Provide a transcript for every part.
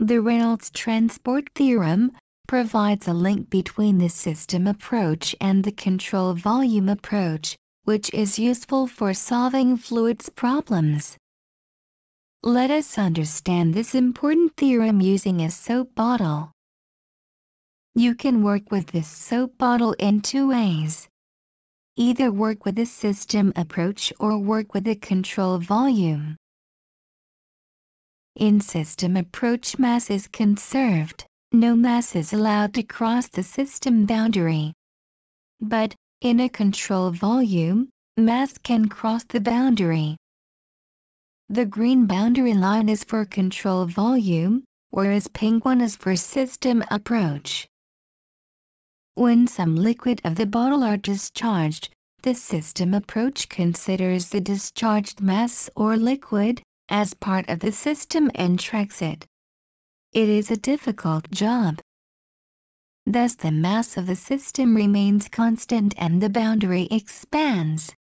The Reynolds transport theorem provides a link between the system approach and the control volume approach, which is useful for solving fluids problems. Let us understand this important theorem using a soap bottle. You can work with this soap bottle in two ways. Either work with the system approach or work with the control volume. In system approach mass is conserved, no mass is allowed to cross the system boundary. But, in a control volume, mass can cross the boundary. The green boundary line is for control volume, whereas pink one is for system approach. When some liquid of the bottle are discharged, the system approach considers the discharged mass or liquid as part of the system and tracks it. It is a difficult job. Thus the mass of the system remains constant and the boundary expands.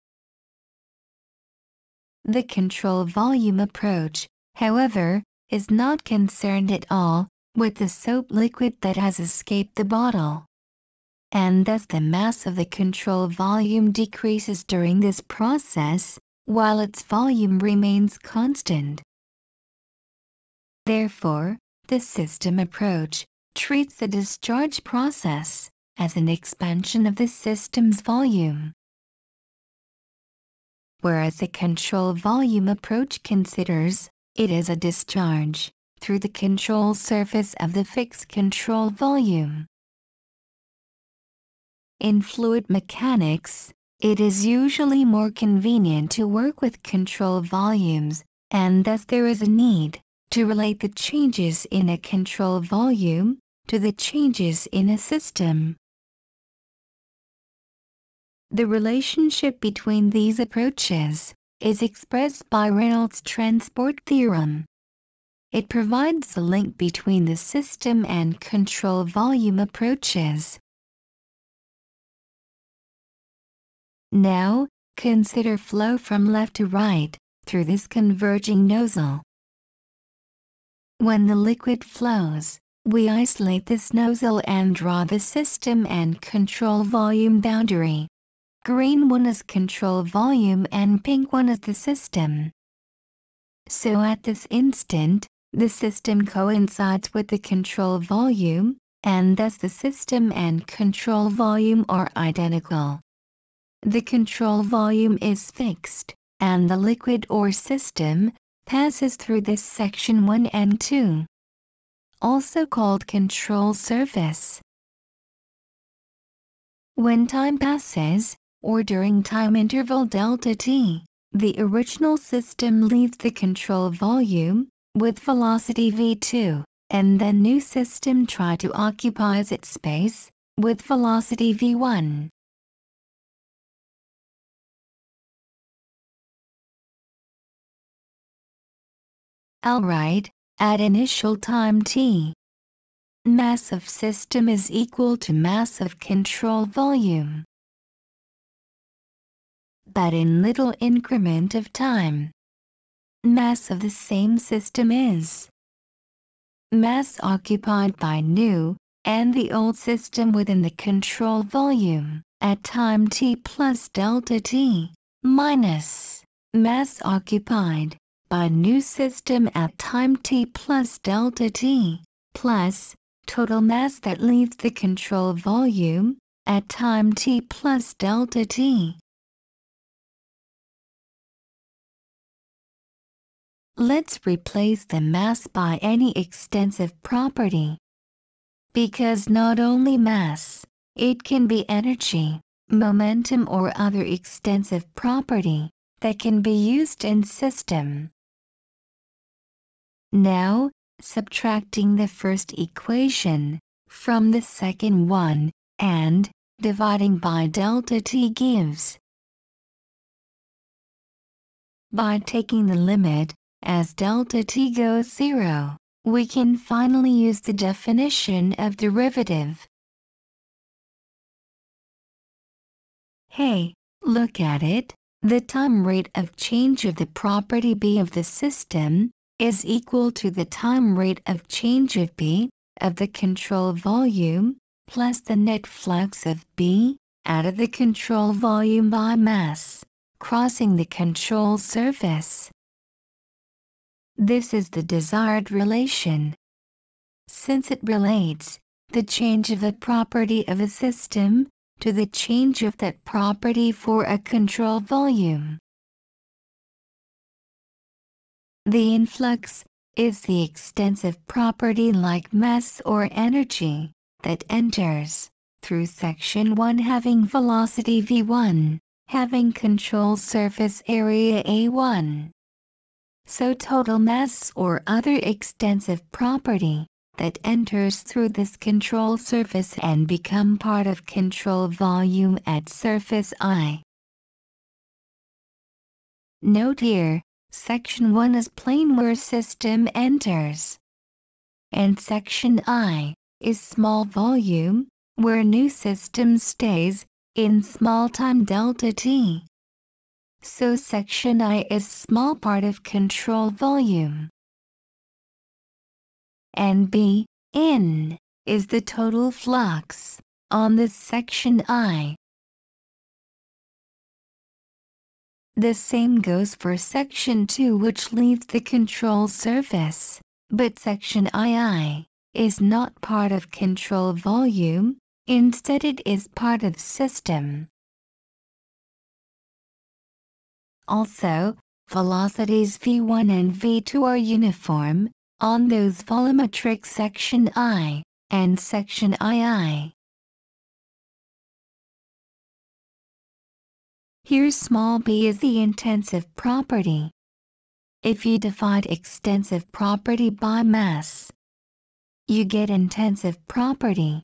The control volume approach, however, is not concerned at all with the soap liquid that has escaped the bottle and thus the mass of the control volume decreases during this process, while its volume remains constant. Therefore, the system approach treats the discharge process as an expansion of the system's volume. Whereas the control volume approach considers it as a discharge through the control surface of the fixed control volume. In fluid mechanics, it is usually more convenient to work with control volumes, and thus there is a need to relate the changes in a control volume to the changes in a system. The relationship between these approaches is expressed by Reynolds transport theorem. It provides a link between the system and control volume approaches. Now, consider flow from left to right through this converging nozzle. When the liquid flows, we isolate this nozzle and draw the system and control volume boundary. Green one is control volume and pink one is the system. So at this instant, the system coincides with the control volume, and thus the system and control volume are identical the control volume is fixed, and the liquid or system passes through this section 1 and 2. Also called control surface. When time passes, or during time interval delta t, the original system leaves the control volume with velocity v2, and the new system try to occupies its space with velocity v1. Alright, at initial time t. Mass of system is equal to mass of control volume. But in little increment of time, mass of the same system is mass occupied by new and the old system within the control volume at time t plus delta t minus mass occupied by new system at time t plus delta t, plus total mass that leaves the control volume at time t plus delta t. Let's replace the mass by any extensive property. Because not only mass, it can be energy, momentum or other extensive property that can be used in system. Now, subtracting the first equation from the second one, and dividing by delta t gives. By taking the limit, as delta t goes zero, we can finally use the definition of derivative. Hey, look at it, the time rate of change of the property B of the system is equal to the time rate of change of B of the control volume plus the net flux of B out of the control volume by mass crossing the control surface. This is the desired relation. Since it relates the change of a property of a system to the change of that property for a control volume. The influx is the extensive property like mass or energy that enters through section 1 having velocity v1, having control surface area a1. So total mass or other extensive property that enters through this control surface and become part of control volume at surface I. Note here, Section 1 is plane where system enters. And Section I is small volume, where new system stays, in small time delta t. So section I is small part of control volume. And B, in, is the total flux, on this section I. The same goes for section 2 which leaves the control surface, but section II is not part of control volume, instead it is part of system. Also, velocities v1 and v2 are uniform on those volumetric section I and section II. Here small b is the intensive property. If you divide extensive property by mass, you get intensive property.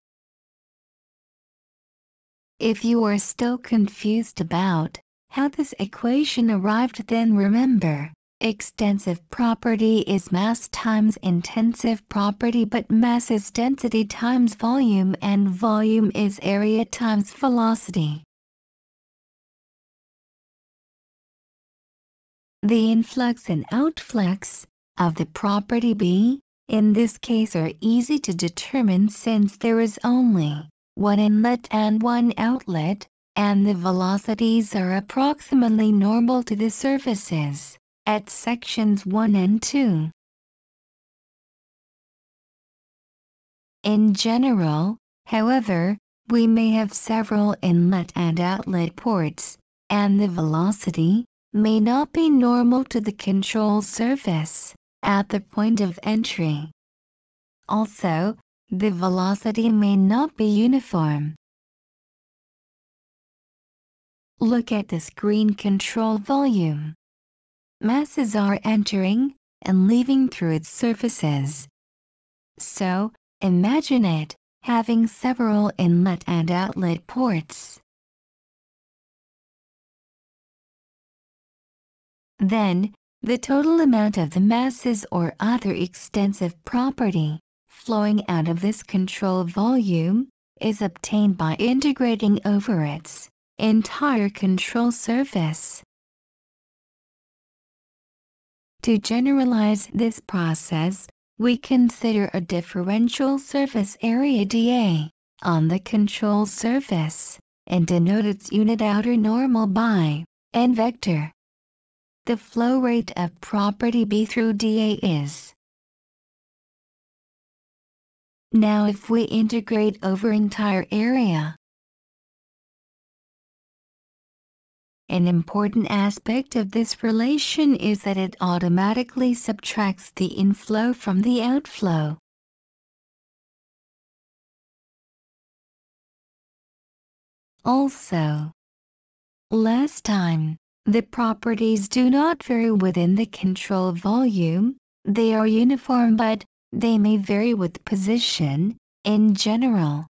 If you are still confused about how this equation arrived then remember, extensive property is mass times intensive property but mass is density times volume and volume is area times velocity. The influx and outflux of the property B, in this case are easy to determine since there is only one inlet and one outlet, and the velocities are approximately normal to the surfaces at sections 1 and 2. In general, however, we may have several inlet and outlet ports, and the velocity, may not be normal to the control surface at the point of entry. Also, the velocity may not be uniform. Look at the screen control volume. Masses are entering and leaving through its surfaces. So, imagine it having several inlet and outlet ports. Then, the total amount of the masses or other extensive property flowing out of this control volume is obtained by integrating over its entire control surface. To generalize this process, we consider a differential surface area dA on the control surface and denote its unit outer normal by n vector. The flow rate of property B through dA is. Now if we integrate over entire area, An important aspect of this relation is that it automatically subtracts the inflow from the outflow. Also, last time, the properties do not vary within the control volume, they are uniform but, they may vary with position, in general.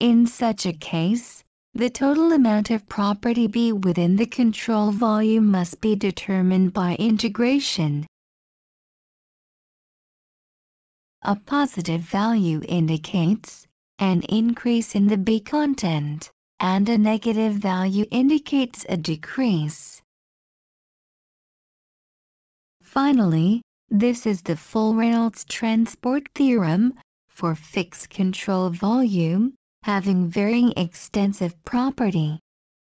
In such a case, the total amount of property B within the control volume must be determined by integration. A positive value indicates an increase in the B content and a negative value indicates a decrease. Finally, This is the full Reynolds transport theorem for fixed control volume, having varying extensive property.